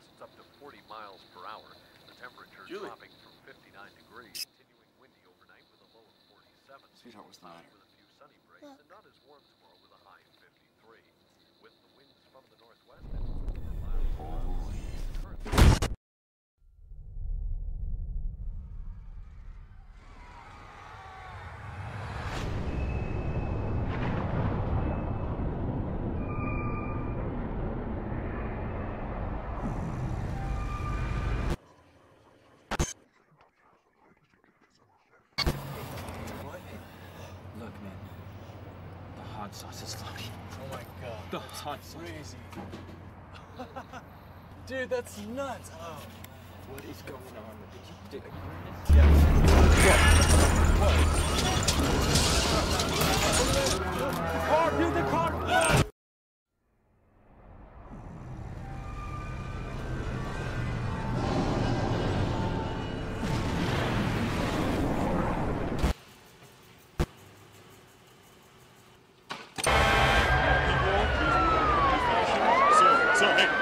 gusts up to 40 miles per hour. The temperature Julie. dropping from 59 degrees. Continuing windy overnight with a low of 47. Sweetheart, what's the Cloudy matter? With a few sunny breaks and not as warm tomorrow with a high of 53. With the winds from the northwest at 4 miles per hour. Holy. Current Look, man. The hot sauce is floating. Oh my god. The hot sauce. Crazy. Dude, that's nuts. Oh. What is going on? Did you, did Hey,